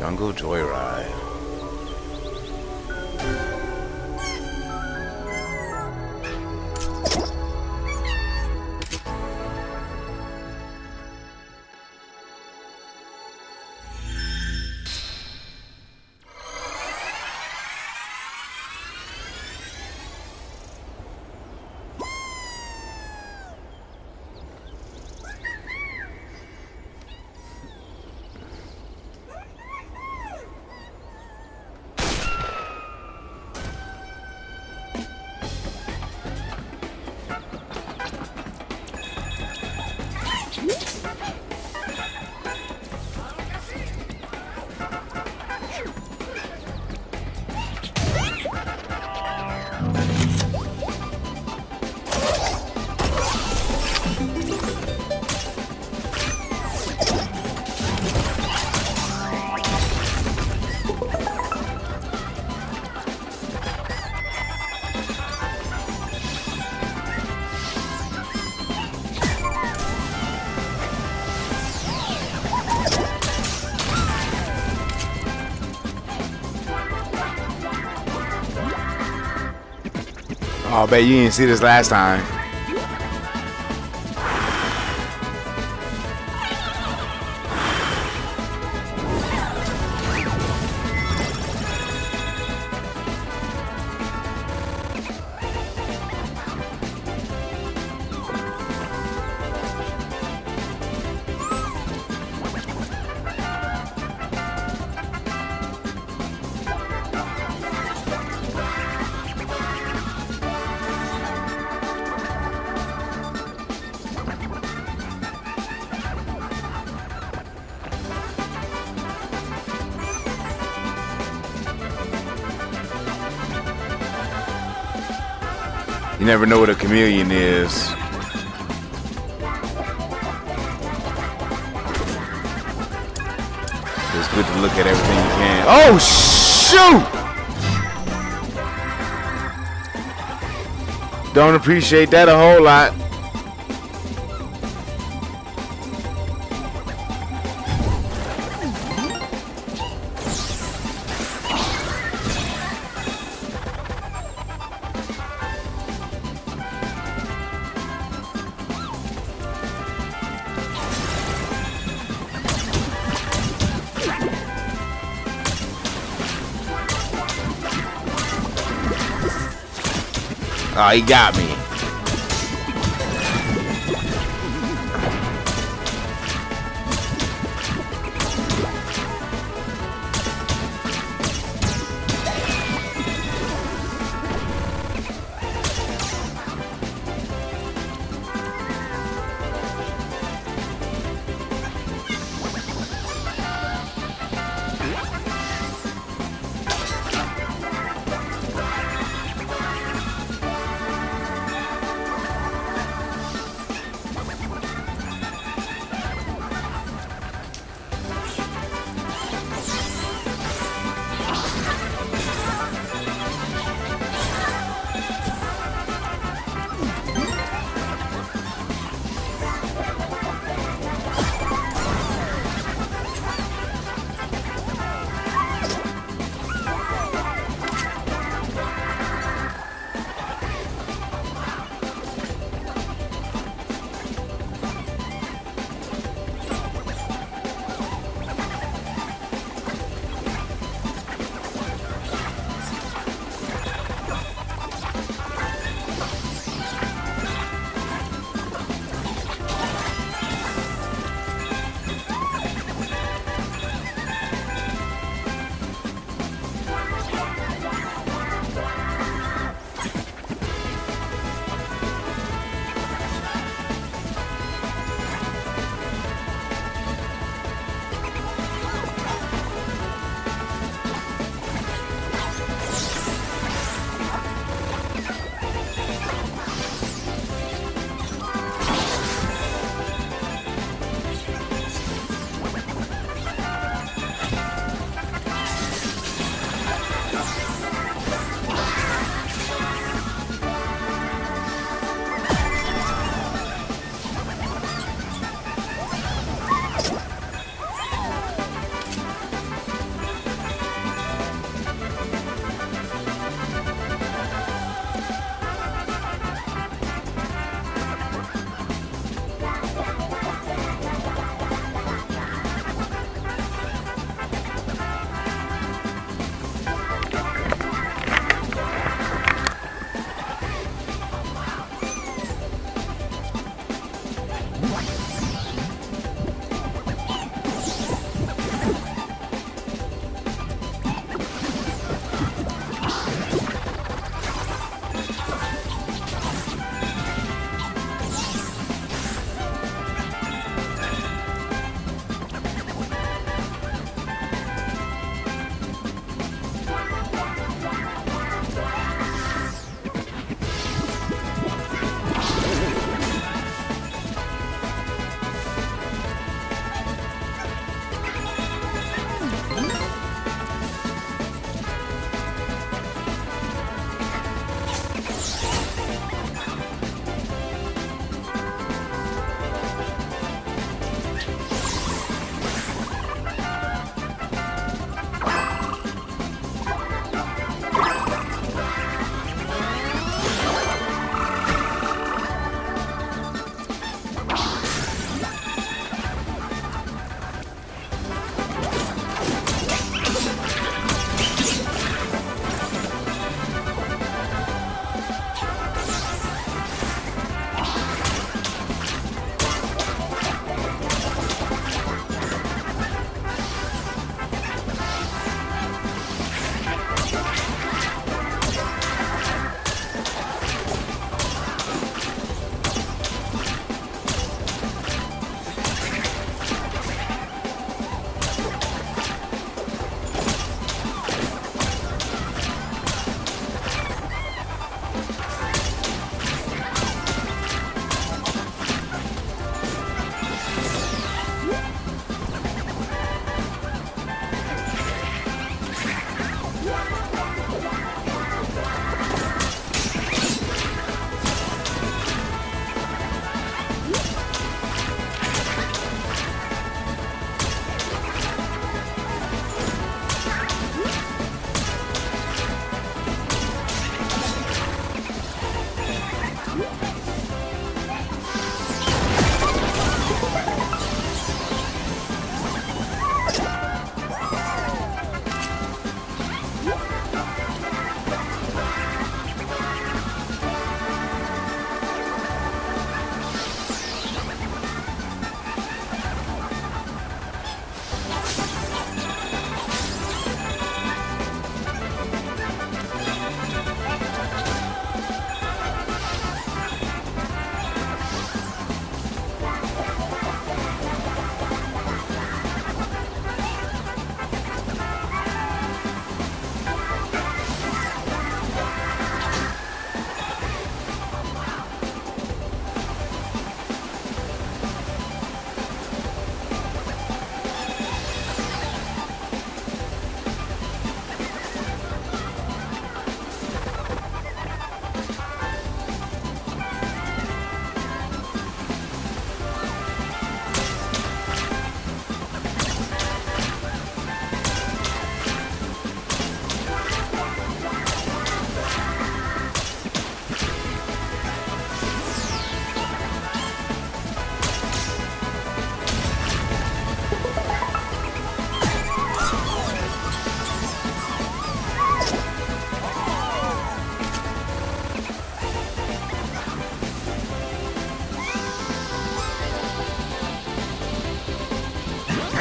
Jungle Joyride. Oh, bet you didn't see this last time. You never know what a chameleon is. It's good to look at everything you can. Oh, shoot! Don't appreciate that a whole lot. He got me.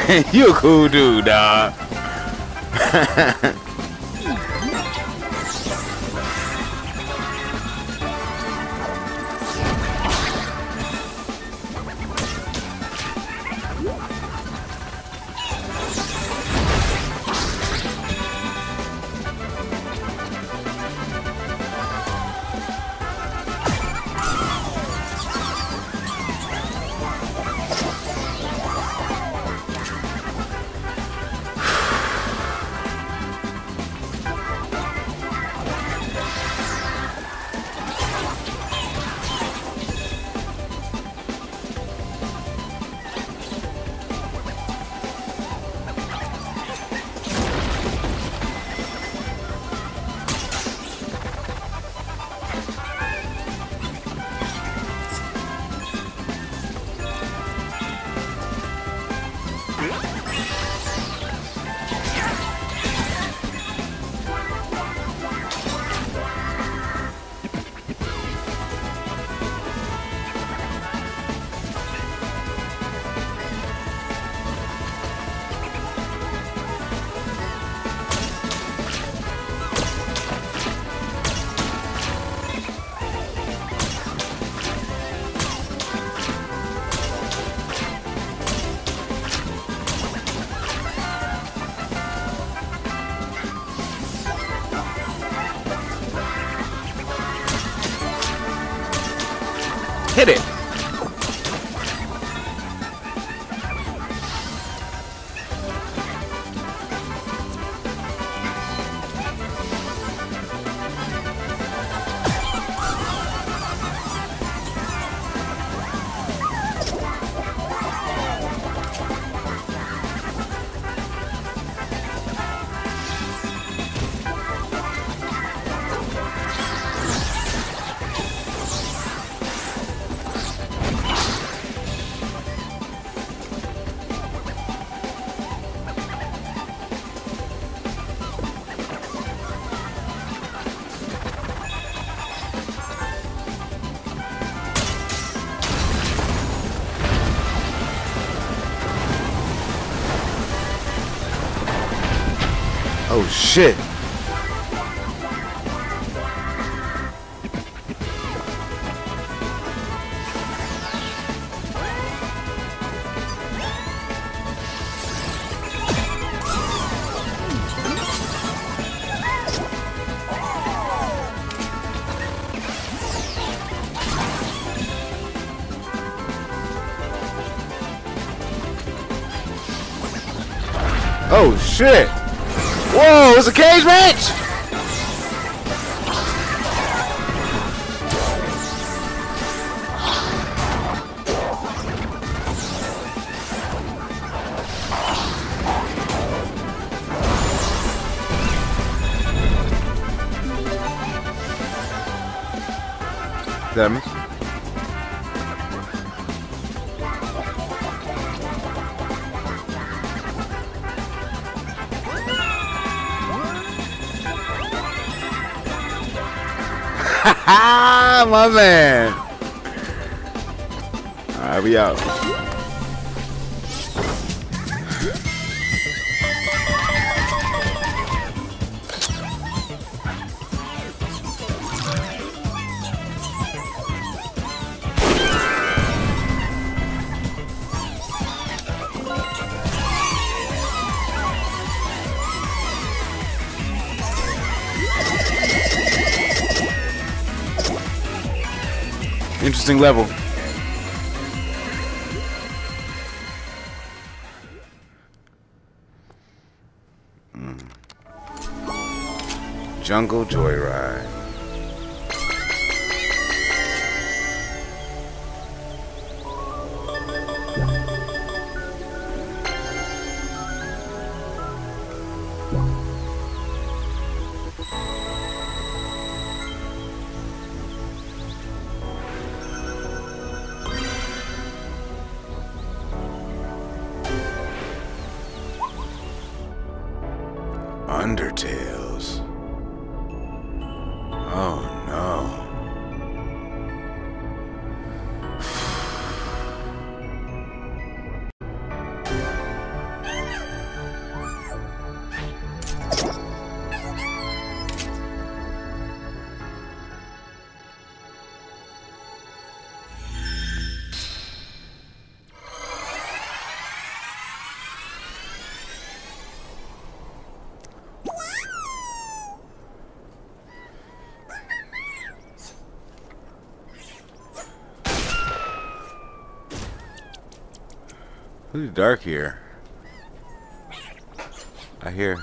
you a cool dude, dog. shit. Oh shit. It's a cage match? Damage. My man. Alright, we out. Interesting level. Mm. Jungle Joyride. It's dark here. I hear.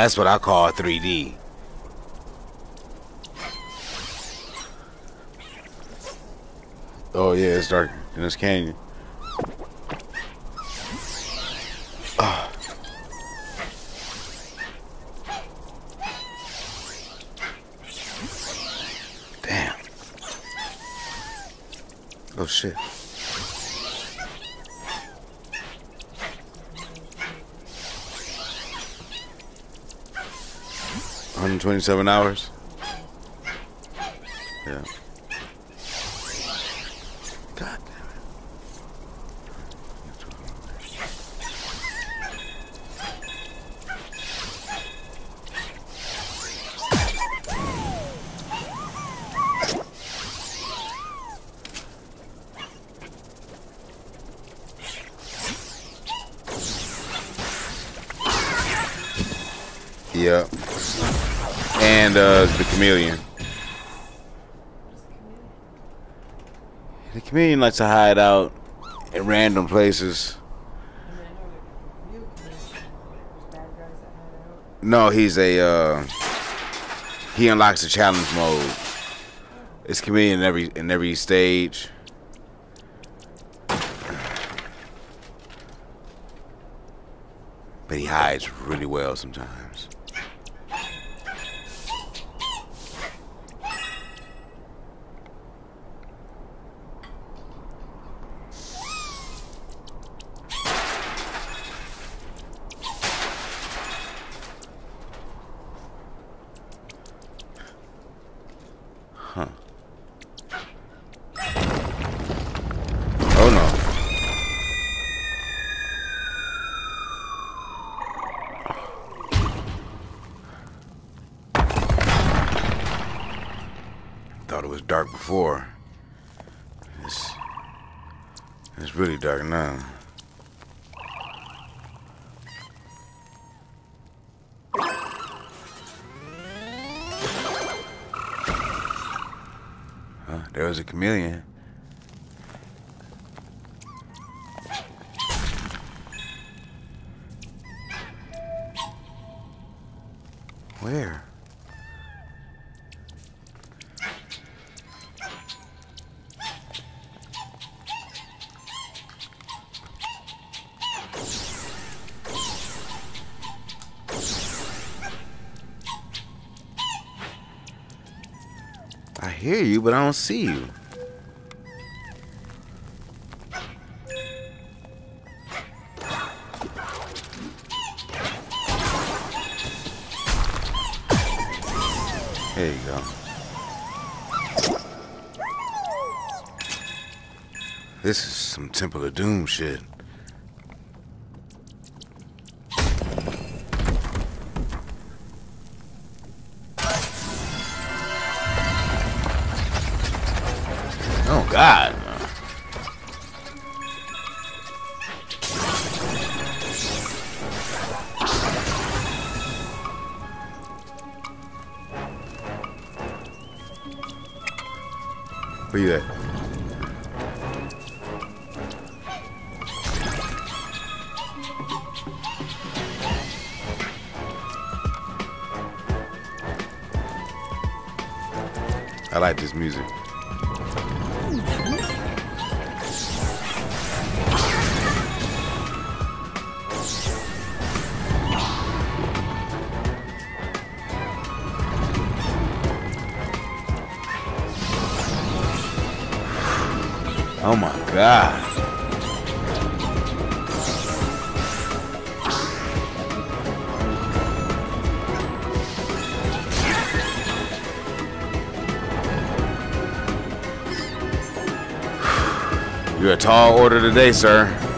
That's what I call 3D. Oh yeah, it's dark in this canyon. Oh. Damn. Oh shit. 127 hours. Yeah. God. Yeah and uh, the chameleon. The chameleon likes to hide out in random places. No, he's a uh, he unlocks the challenge mode. It's chameleon in every in every stage. But he hides really well sometimes. Huh. Oh no. Thought it was dark before. It's, it's really dark now. There was a chameleon. You, but I don't see you. There you go. This is some Temple of Doom shit. I like this music. Order today, sir.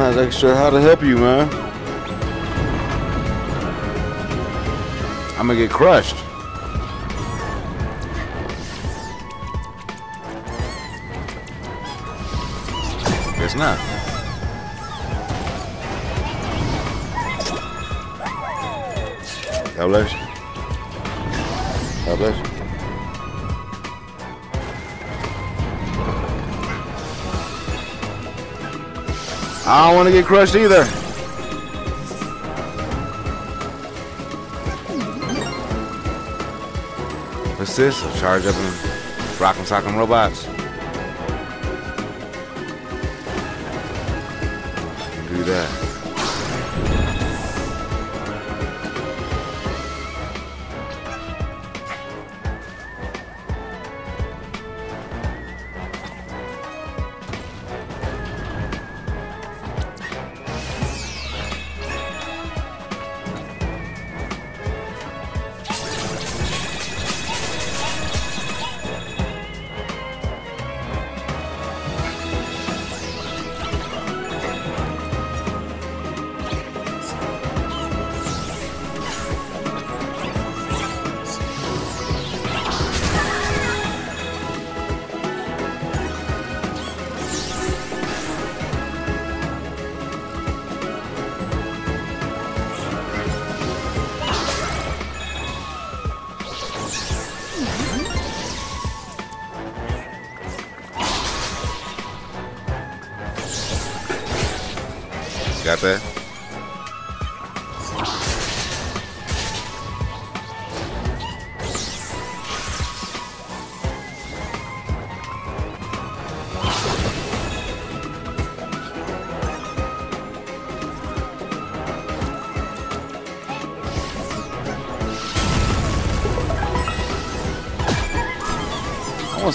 Not sure how to help you, man. I'm gonna get crushed. Guess not. God bless you. God bless you. I don't want to get crushed either. What's this? Charge up and rock 'em sock 'em robots.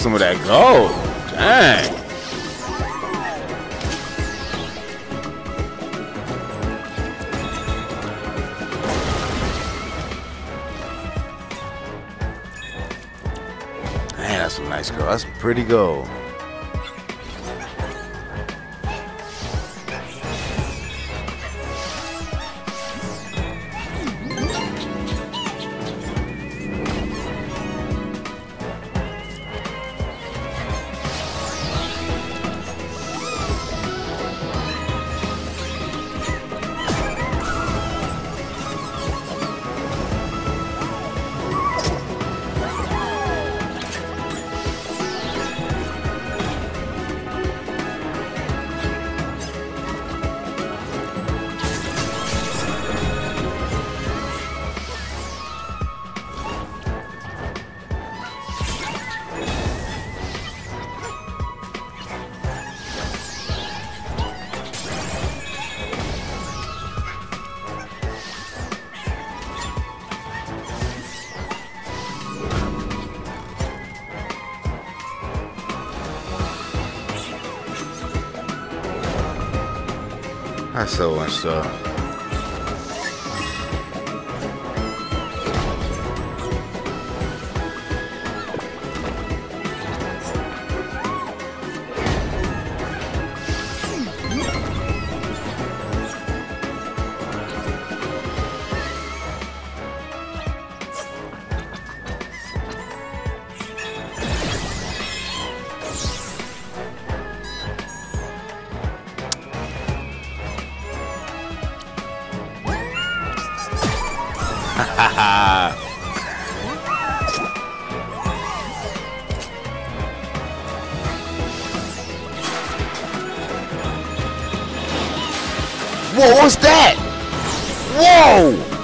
Some of that gold. Dang. Man, that's some nice gold. That's pretty gold. So much stuff. Whoa, what's that? Whoa!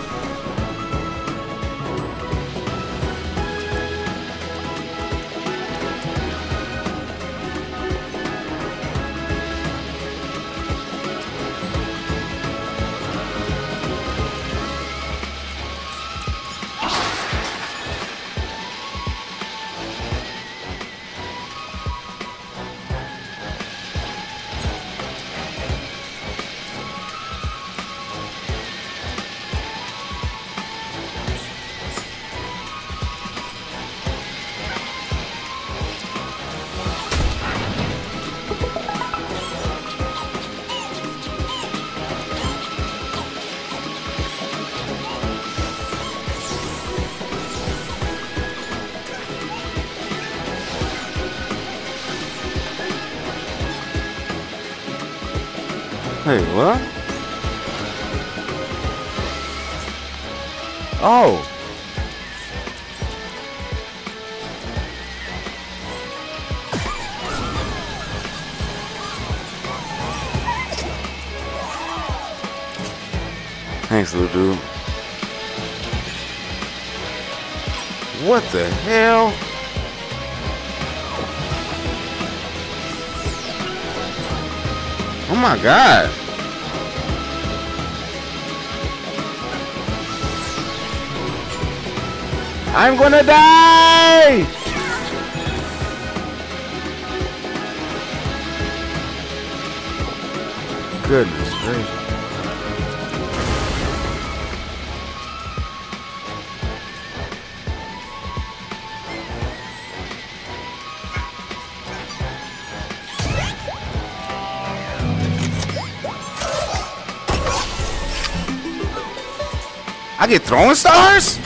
What the hell? Oh my god. I'm gonna die! Goodness gracious. I get throwing stars?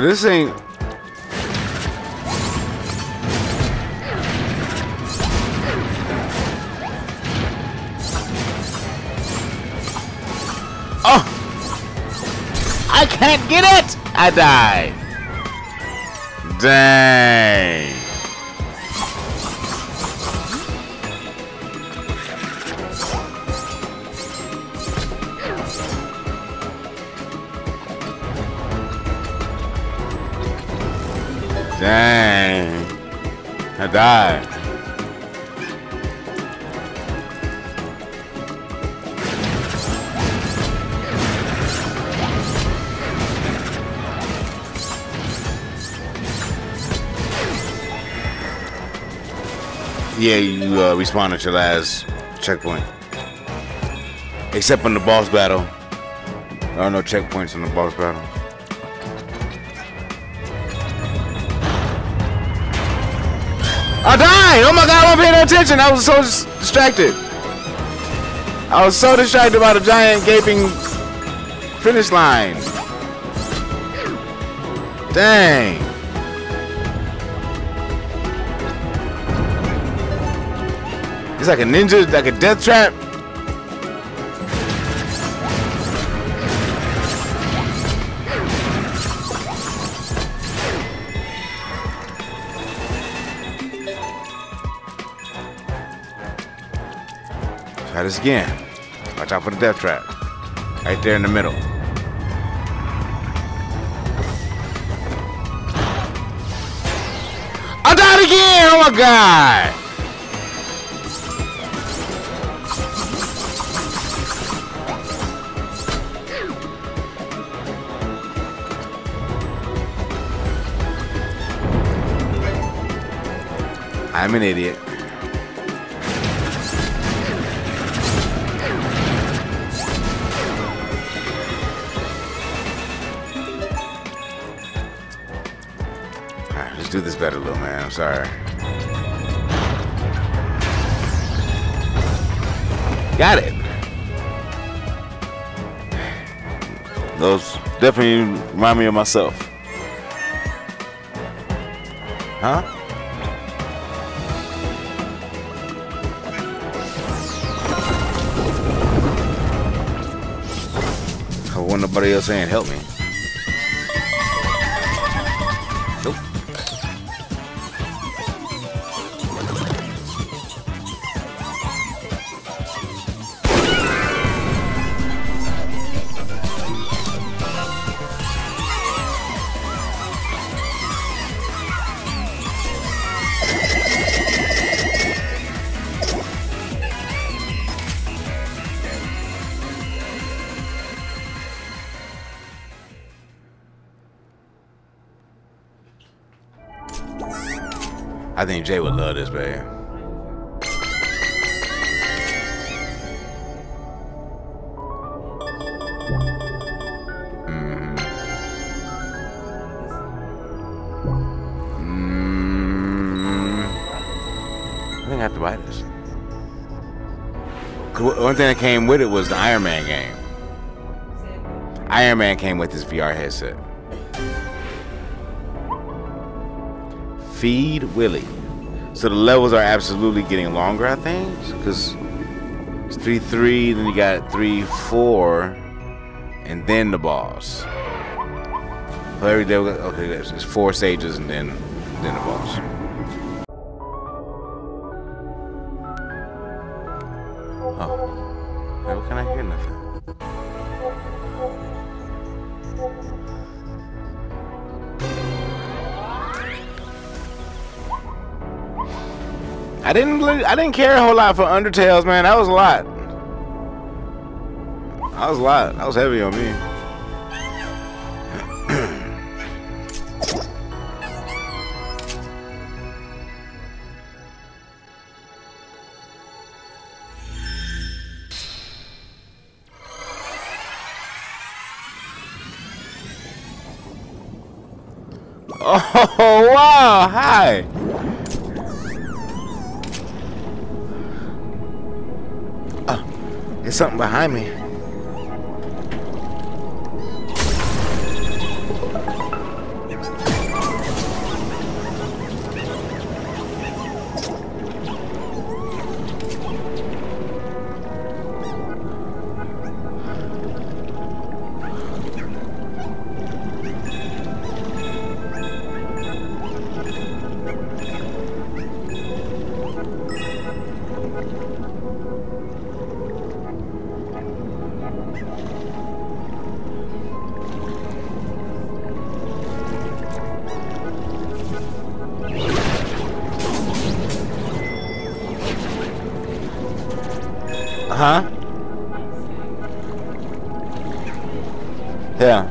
This ain't. Oh! I can't get it! I. Dang. Dang. Yeah, you uh, respawn at your last checkpoint. Except in the boss battle. There are no checkpoints in the boss battle. I died! Oh my god, I wasn't paying attention. I was so distracted. I was so distracted by the giant gaping finish line. Dang. It's like a ninja, like a death trap. Try this again. Watch out for the death trap. Right there in the middle. I died again! Oh my god! I'm an idiot. Let's do this better, little man. I'm sorry. Got it. Those definitely remind me of myself. Huh? when nobody else saying help me. Mm. Mm. I think I have to buy this. 'Cause One thing that came with it was the Iron Man game. Iron Man came with this VR headset. Feed Willie. So the levels are absolutely getting longer, I think, because it's three three, then you got three four, and then the boss. Every day, okay, it's four stages and then then the boss. Really- I didn't care a whole lot for Undertales, man. That was a lot. That was a lot. That was heavy on me. Something behind me. Huh? Yeah.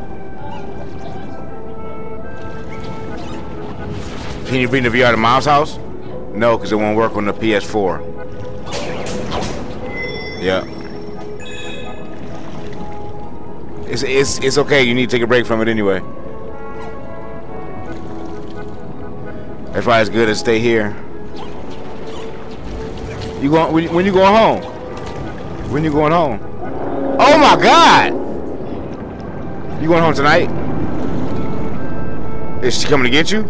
Can you bring the VR to mom's house? No, because it won't work on the PS4. Yeah. It's, it's, it's okay. You need to take a break from it anyway. That's why it's good to stay here. You going when, when you going home? When you going home? Oh my God! You going home tonight? Is she coming to get you?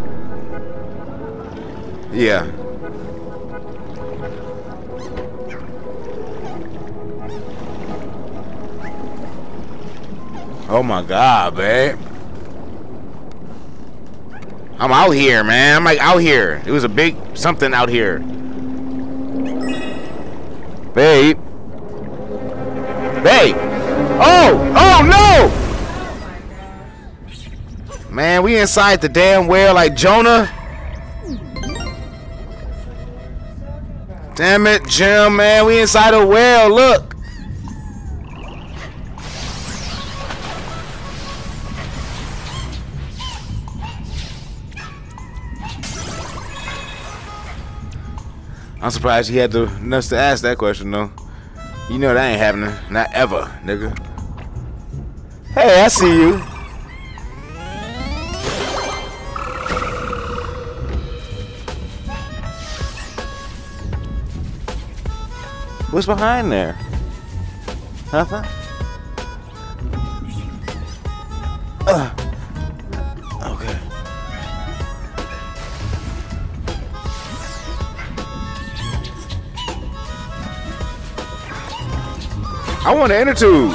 Yeah. Oh my God, babe. I'm out here, man. I'm like out here. It was a big something out here. Babe. Babe. Oh, oh no! Man, we inside the damn well like Jonah. Damn it, Jim, man. We inside a well. Look. I'm surprised he had the nuts to ask that question, though. You know that ain't happening. Not ever, nigga. Hey, I see you. What's behind there? Nothing? Ugh. I want an tube.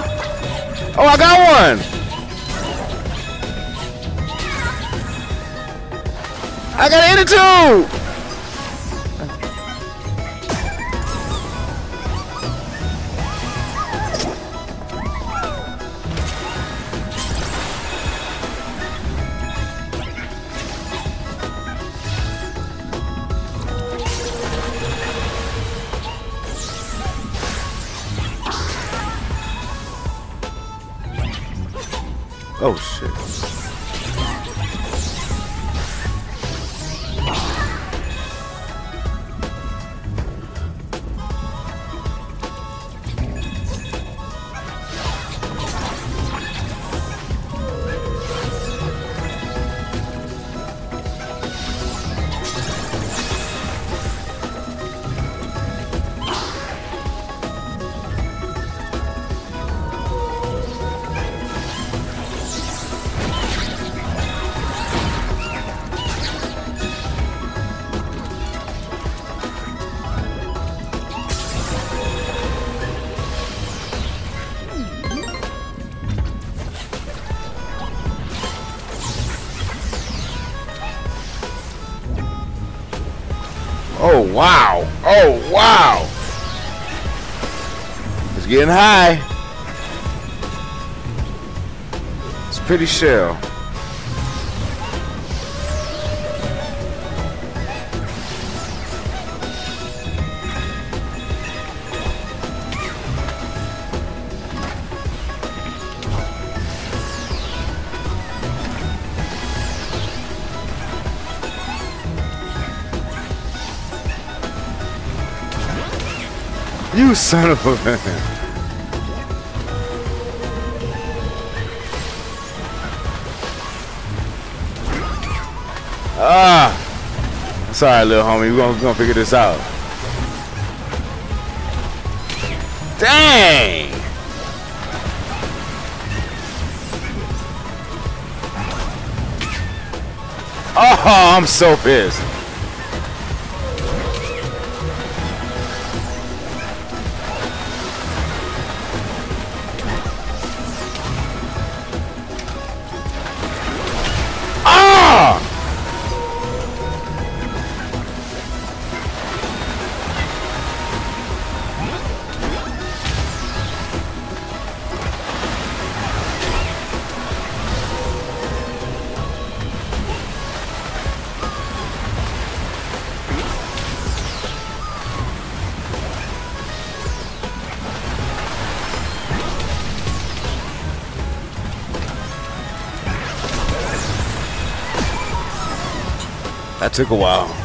Oh, I got one! I got an too! Oh shit. Getting high. It's pretty shell. You son of a man. Sorry, little homie. We're gonna, gonna figure this out. Dang. Oh, I'm so pissed. That took a while.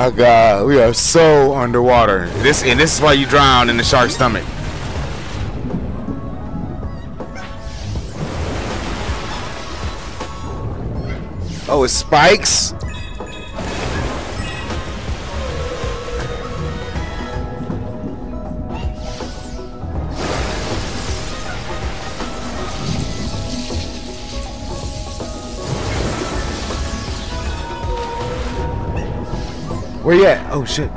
My god, we are so underwater. This and this is why you drown in the shark's stomach. Oh, it's spikes? Where you at? Oh shit.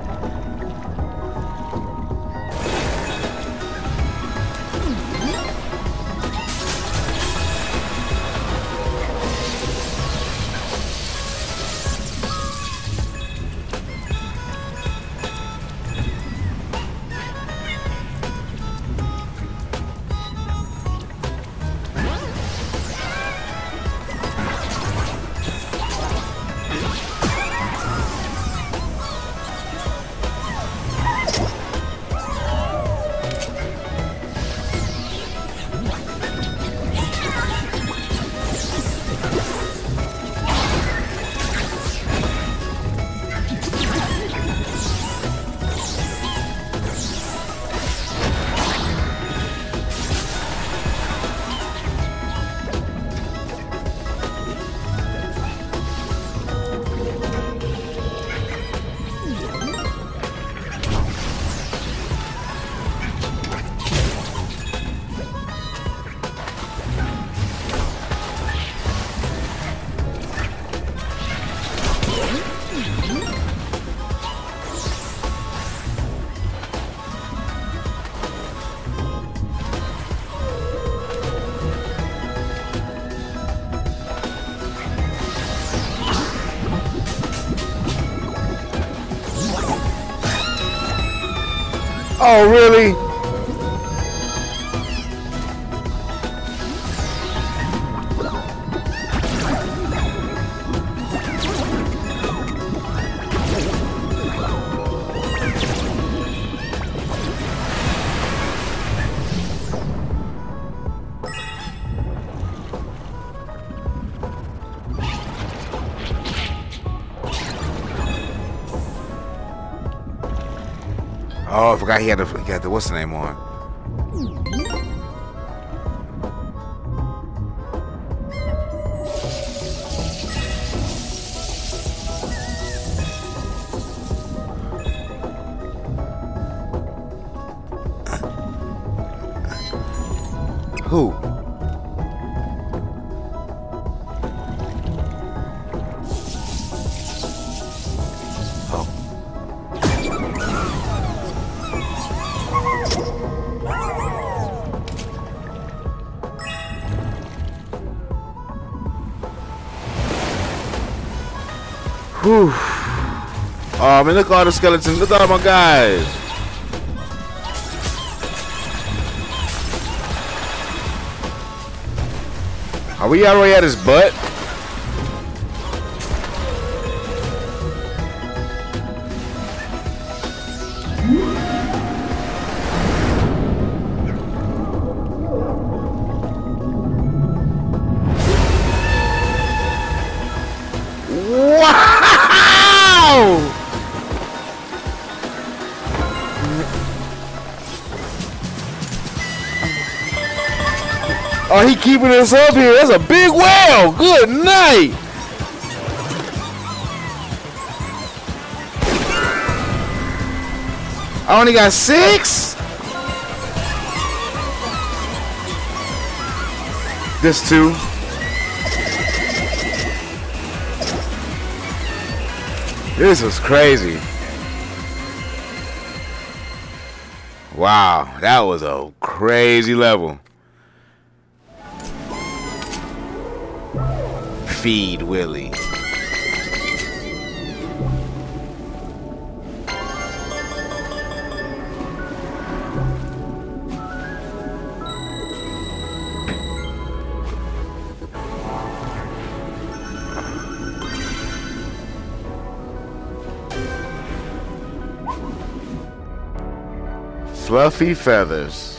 Oh, really? Oh, I forgot he had the, he had the what's the name on. Oh man, look at all the skeletons. Look at all my guys. Are we already at his butt? He keeping us up here. That's a big whale. Good night. I only got six. This two. This was crazy. Wow, that was a crazy level. Feed Willie. Fluffy feathers.